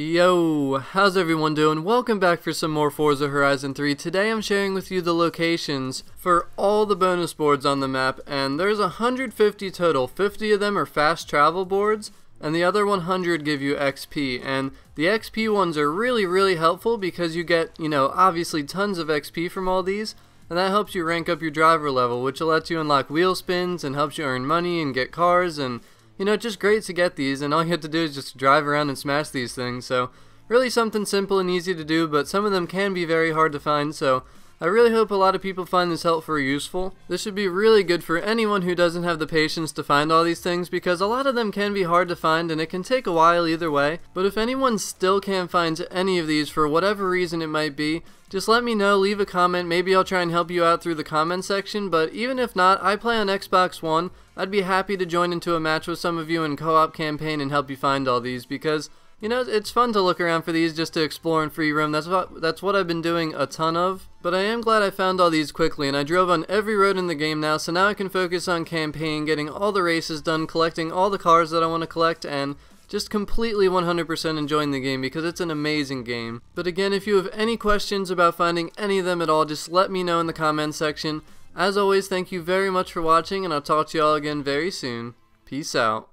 Yo, how's everyone doing? Welcome back for some more Forza Horizon 3. Today I'm sharing with you the locations for all the bonus boards on the map, and there's 150 total. 50 of them are fast travel boards, and the other 100 give you XP. And the XP ones are really, really helpful because you get, you know, obviously tons of XP from all these, and that helps you rank up your driver level, which lets you unlock wheel spins and helps you earn money and get cars and you know, just great to get these, and all you have to do is just drive around and smash these things, so really something simple and easy to do, but some of them can be very hard to find, so I really hope a lot of people find this helpful or useful. This should be really good for anyone who doesn't have the patience to find all these things because a lot of them can be hard to find and it can take a while either way. But if anyone still can't find any of these for whatever reason it might be, just let me know, leave a comment, maybe I'll try and help you out through the comment section, but even if not, I play on Xbox One, I'd be happy to join into a match with some of you in co-op campaign and help you find all these because you know, it's fun to look around for these just to explore and free roam. That's what that's what I've been doing a ton of. But I am glad I found all these quickly, and I drove on every road in the game now, so now I can focus on campaign, getting all the races done, collecting all the cars that I want to collect, and just completely 100% enjoying the game because it's an amazing game. But again, if you have any questions about finding any of them at all, just let me know in the comments section. As always, thank you very much for watching, and I'll talk to you all again very soon. Peace out.